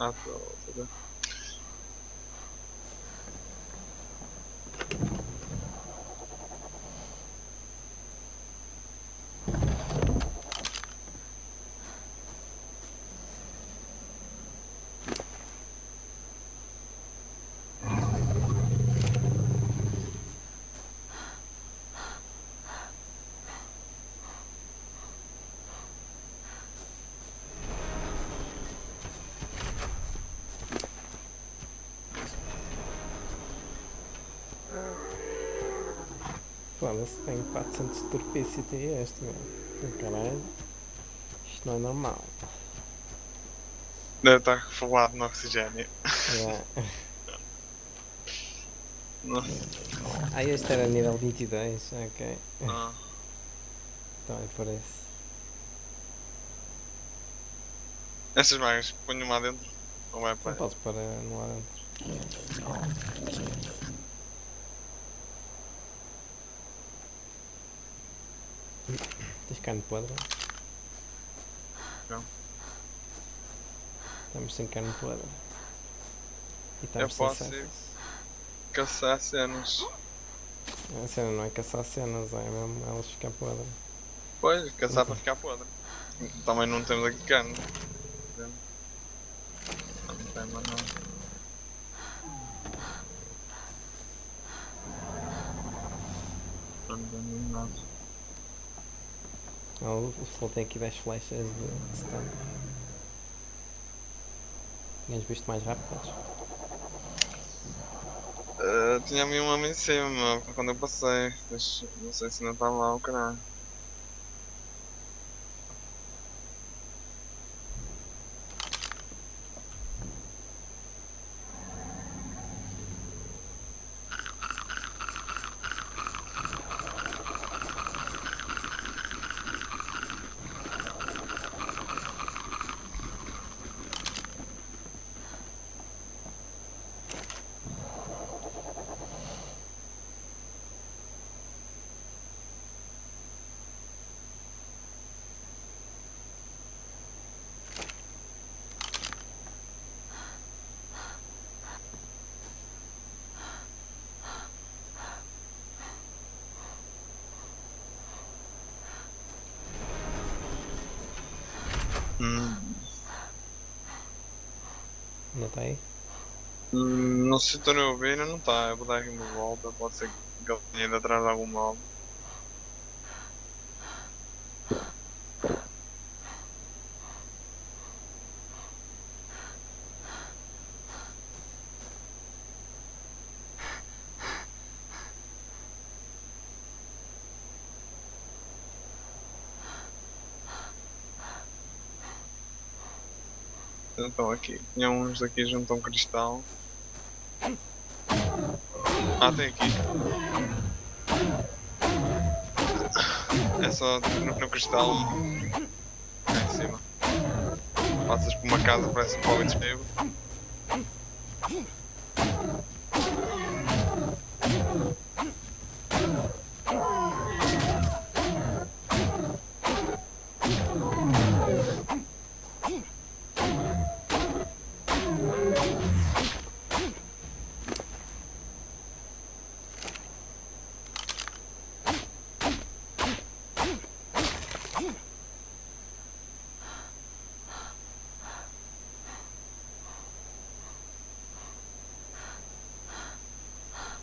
Ah, però, vabbè. Foda-se, tenho 400 de torpicity e este, meu. Caralho. Isto não é normal. Deve estar refogado no oxigênio. Yeah. Ah, este era nível 22, ok. Ah, Então é por isso. Essas magas, ponho lá dentro. Ou vai Não para. posso pôr no lá dentro. Tens carne podre? Não. Estamos sem carne podre. E Eu estamos sem posso ir. Caçar cenas. A cena não é caçar cenas, é mesmo elas ficar podre. Pois, caçar para ficar podre. Também não temos aqui carne. Não tem mais nada. Não tem mais nada. Ah, o Flow tem aqui 10 flechas de stun. Tinhas visto mais rápidas? Uh, tinha a mim uma em cima quando eu passei. Mas não sei se ainda está lá o caralho. Hum, Não está aí? hum, não sei se estou a ouvir, ainda não está. Eu vou dar aqui uma volta. Pode ser que ele tenha ido atrás de algum Então aqui. Tinha uns aqui junto a um cristal. Ah, tem aqui. É só no, no cristal. Cá em cima. Passas por uma casa, parece um pobre desfego.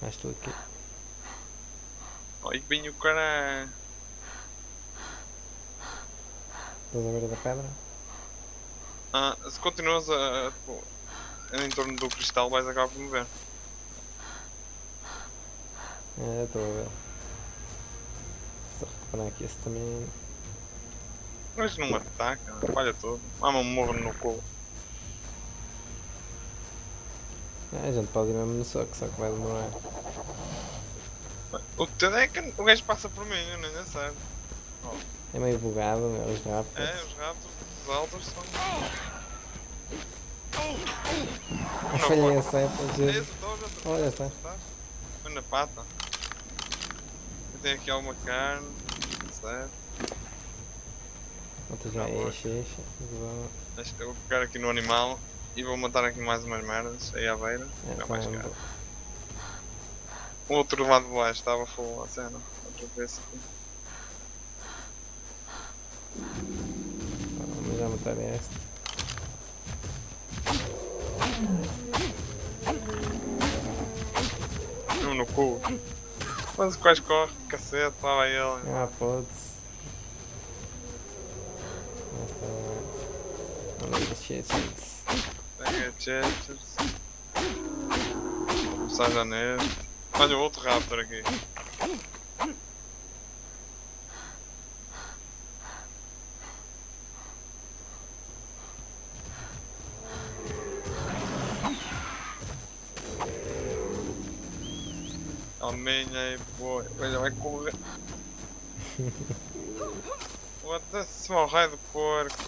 Mas tu aqui. Olha que bem o cara. Estás à beira da pedra? Ah, se continuas a. a tipo, em torno do cristal, vais acabar por me ver. É, estou a ver. Só recuperar aqui esse também. Mas não me ataca, falha tudo. Ah, me morro no cu. É, a gente pode ir mesmo no soco, só que vai demorar. O que tem é que o gajo passa por mim, eu nem sei. É meio bugado, meu, os raptors. É, os ratos, os altos são. Eu falhei a seta, outro. Olha, está. Foi na pata. Eu tenho aqui alguma carne, certo? Outras já enche, enche. Vou- Acho que eu vou pegar aqui no animal. E vou matar aqui mais umas merdas aí à beira. É, Fica tá, mais caro. O outro lado de baixo estava full a cena. Outra vez aqui. Vamos já matar este. Um no cu. Mas quais corre, cacete, lá vai ele. Ah, pode-se. Olha aí, shit. Pega Chesters. Sai já neste. Olha outro Raptor aqui. Almeida aí, boy. Olha, vai correr. What the small raio do porco.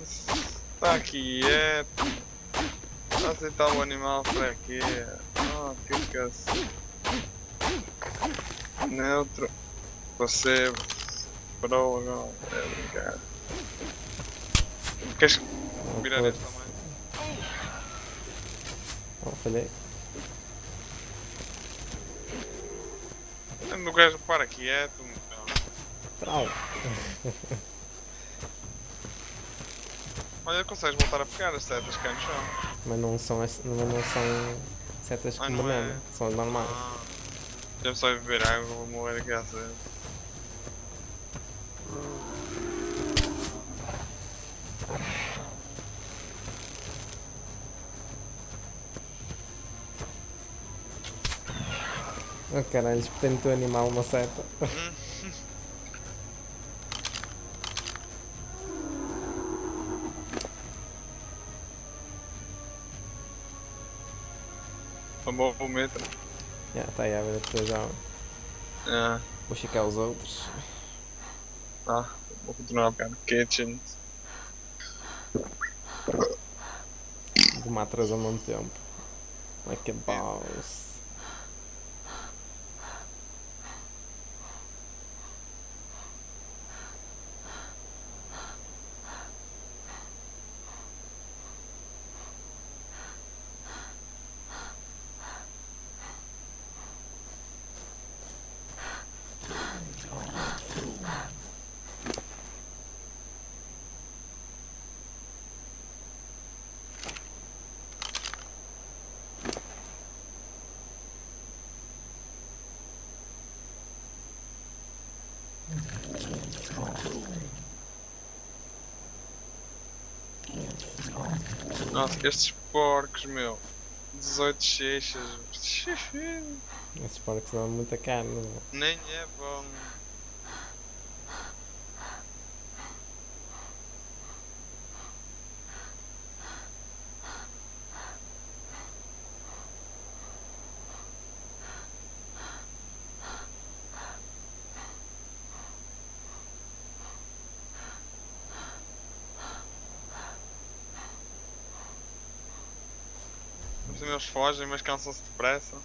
Está quieto? Está a aceitar o animal para quê? Ah, que cacete. Neutro. Placebo. Parou agora. É brincar. Queres virar este também? Oh, falhei. Ando o gajo para quieto. então. Trau. Olha, consegues voltar a pegar as setas cá no chão. Mas não são, as- mas não são setas Ah, como não é? veneno, são as normais. Ah. Só beber água, vou morrer aqui à sede. Oh caralho, espetei no teu animal uma seta. Vamos ao metro. Já, tá aí a ver depois já É. vou checar os outros. Ah, vou continuar a pegar no kitchen. De uma atrasa há muito tempo. Like a boss. Nossa, estes porcos, meu. 18 cheixas. Esses porcos dão muita carne. meu. Nem é bom. Meus fogem, mas cansam-se depressa.